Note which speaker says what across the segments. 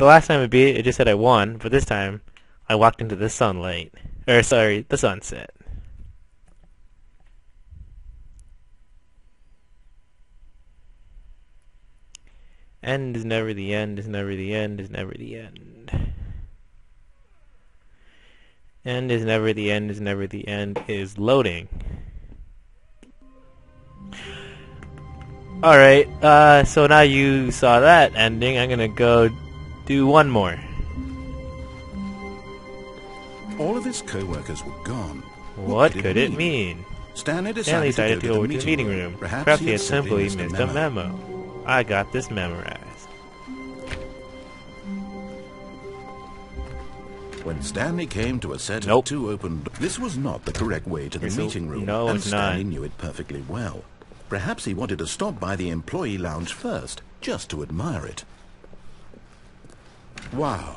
Speaker 1: The last time I beat it, it just said I won, but this time I walked into the sunlight. Or, sorry, the sunset. End is never the end, is never the end, is never the end. End is never the end, is never the end, is loading. Alright, uh, so now you saw that ending, I'm gonna go do one more.
Speaker 2: All of his co-workers were gone.
Speaker 1: What could it mean?
Speaker 2: Stanley
Speaker 1: Stanley
Speaker 2: decided
Speaker 1: decided to go over to the meeting room. Perhaps he had simply missed a memo. I got this memorized.
Speaker 2: When Stanley came to a set
Speaker 1: Nope.
Speaker 2: of two open... This was not the correct way to the
Speaker 1: It's
Speaker 2: meeting room,
Speaker 1: no,
Speaker 2: and
Speaker 1: it's not.
Speaker 2: Stanley knew it perfectly well. Perhaps he wanted to stop by the employee lounge first, just to admire it. Wow.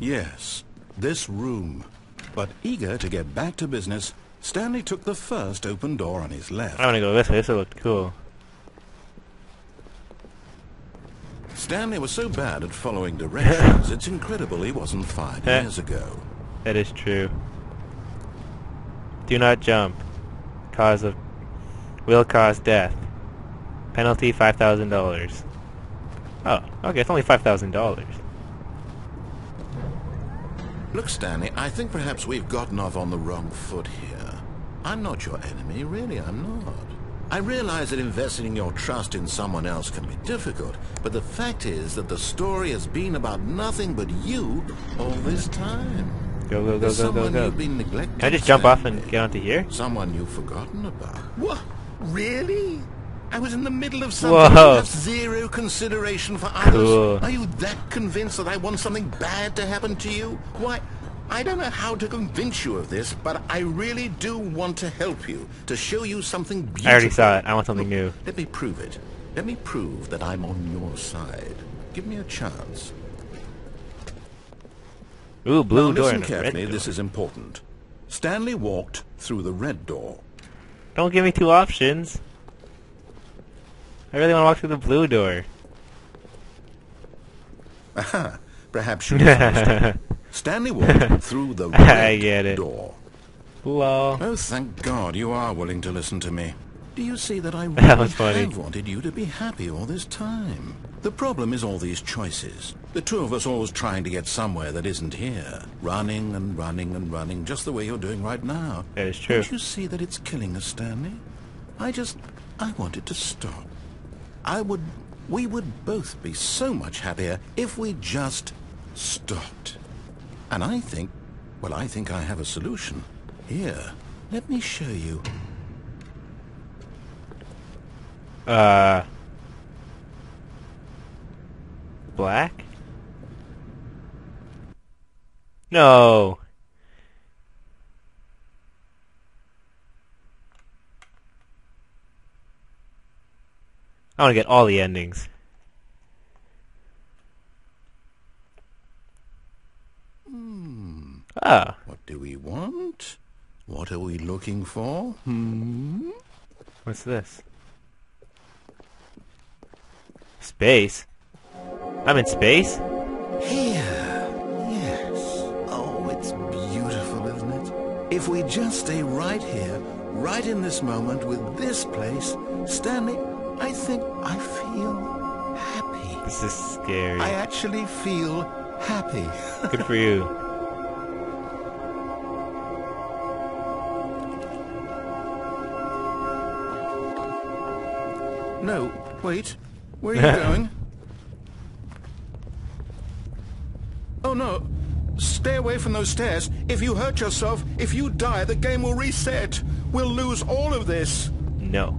Speaker 2: Yes, this room. But eager to get back to business, Stanley took the first open door on his left.
Speaker 1: I wanna go this way, this looked cool.
Speaker 2: Stanley was so bad at following directions, it's incredible he wasn't five
Speaker 1: Eh.
Speaker 2: years ago.
Speaker 1: That is true. Do not jump. Cause of will cause death. Penalty five thousand dollars. Oh, okay, it's only five thousand dollars.
Speaker 2: Look, Stanley, I think perhaps we've gotten off on the wrong foot here. I'm not your enemy, really, I'm not. I realize that investing your trust in someone else can be difficult, but the fact is that the story has been about nothing but you all this time.
Speaker 1: Go go go
Speaker 2: There's
Speaker 1: go go
Speaker 2: someone
Speaker 1: go.
Speaker 2: you've been neglecting.
Speaker 1: Can I just jump off
Speaker 2: Stanley.
Speaker 1: and get onto here?
Speaker 2: Someone you've forgotten about. What? Really? I was in the middle of something
Speaker 1: Whoa.
Speaker 2: you have zero consideration for others.
Speaker 1: Cool.
Speaker 2: Are you that convinced that I want something bad to happen to you? Why, I don't know how to convince you of this, but I really do want to help you, to show you something beautiful.
Speaker 1: I already saw it. I want something new.
Speaker 2: Let me prove it. Let me prove that I'm on your side. Give me a chance.
Speaker 1: Ooh, blue
Speaker 2: now,
Speaker 1: door
Speaker 2: listen
Speaker 1: and a red
Speaker 2: carefully, this is important. Stanley walked through the red door.
Speaker 1: Don't give me two options. I really want to walk through the blue door.
Speaker 2: Aha, perhaps you misunderstood. Stanley walked through the red
Speaker 1: I get it.
Speaker 2: door.
Speaker 1: Lol.
Speaker 2: Oh, thank God you are willing to listen to me. Do you see that I
Speaker 1: That
Speaker 2: really
Speaker 1: was funny.
Speaker 2: have wanted you to be happy all this time? The problem is all these choices. The two of us always trying to get somewhere that isn't here. Running and running and running, just the way you're doing right now.
Speaker 1: That is true.
Speaker 2: Don't you see that it's killing us, Stanley? I just... I want it to stop. I would... We would both be so much happier if we just stopped. And I think... Well, I think I have a solution. Here, let me show you.
Speaker 1: Uh. Black? No. I want to get all the endings. Ah,
Speaker 2: What do we want? What are we looking for? Hmm?
Speaker 1: what's this? Space? I'm in space?
Speaker 2: Here. Yes. Oh, it's beautiful, isn't it? If we just stay right here, right in this moment with this place, Stanley, I think I feel happy.
Speaker 1: This is scary.
Speaker 2: I actually feel happy.
Speaker 1: Good for you.
Speaker 2: no, wait. Where are you going? Oh no. Stay away from those stairs. If you hurt yourself, if you die, the game will reset. We'll lose all of this.
Speaker 1: No.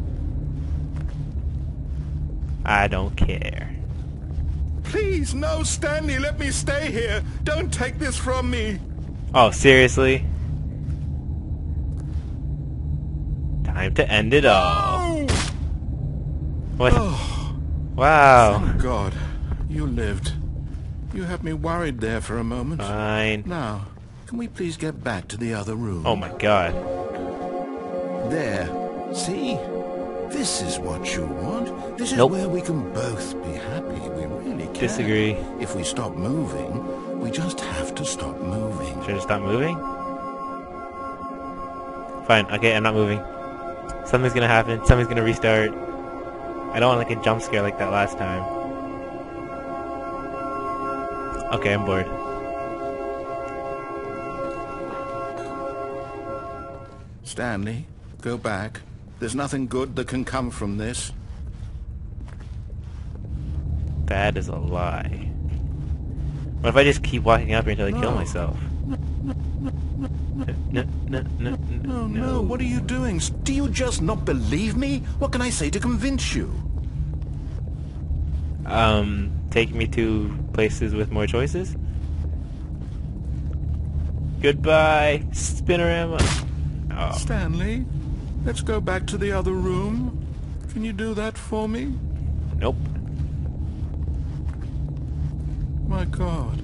Speaker 1: I don't care.
Speaker 2: Please, no, Stanley, let me stay here. Don't take this from me.
Speaker 1: Oh, seriously? Time to end it all. What?
Speaker 2: Oh,
Speaker 1: Wow.
Speaker 2: thank God. You lived. You had me worried there for a moment.
Speaker 1: Fine.
Speaker 2: now, can we please get back to the other room?
Speaker 1: Oh my god.
Speaker 2: There. See? This is what you want. This is
Speaker 1: Nope.
Speaker 2: where we can both be happy. We really can.
Speaker 1: Disagree.
Speaker 2: If we stop moving, we just have to stop moving.
Speaker 1: Should I stop moving? Fine, okay, I'm not moving. Something's gonna happen, something's gonna restart. I don't want like a jump scare like that last time. Okay, I'm bored.
Speaker 2: Stanley, go back. There's nothing good that can come from this.
Speaker 1: That is a lie. What if I just keep walking up here until I kill
Speaker 2: No.
Speaker 1: myself? No, no, no,
Speaker 2: No, no, what are you doing? Do you just not believe me? What can I say to convince you?
Speaker 1: Um, take me to places with more choices? Goodbye, Spinorama. Oh,
Speaker 2: Stanley, let's go back to the other room. Can you do that for me?
Speaker 1: nope.
Speaker 2: My God,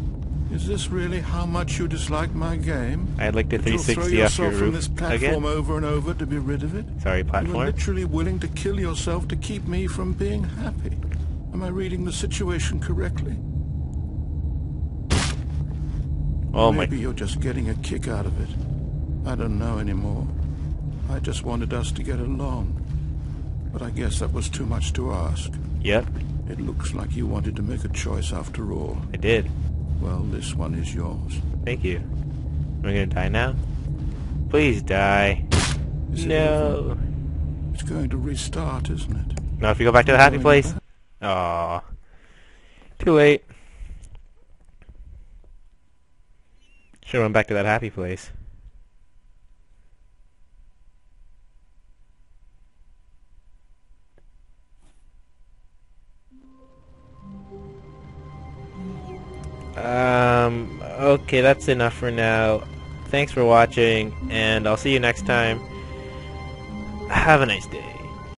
Speaker 2: is this really how much you dislike my game?
Speaker 1: I'd like to
Speaker 2: That you'll throw
Speaker 1: 360 off your
Speaker 2: from this platform
Speaker 1: again.
Speaker 2: over and over to be rid of it?
Speaker 1: Sorry, platform.
Speaker 2: literally willing to kill yourself to keep me from being happy. Am I reading the situation correctly?
Speaker 1: Oh my,
Speaker 2: Maybe you're just getting a kick out of it. I don't know anymore. I just wanted us to get along. But I guess that was too much to ask.
Speaker 1: yep,
Speaker 2: It looks like you wanted to make a choice after all.
Speaker 1: I did.
Speaker 2: Well, this one is yours.
Speaker 1: Thank you. Am I gonna die now? Please die.
Speaker 2: Is it?
Speaker 1: No.
Speaker 2: It's going to restart, isn't it?
Speaker 1: No, if you go back to the happy place. Aw. Too late. Should've went back to that happy place. Um, okay, that's enough for now. Thanks for watching, and I'll see you next time. Have a nice day.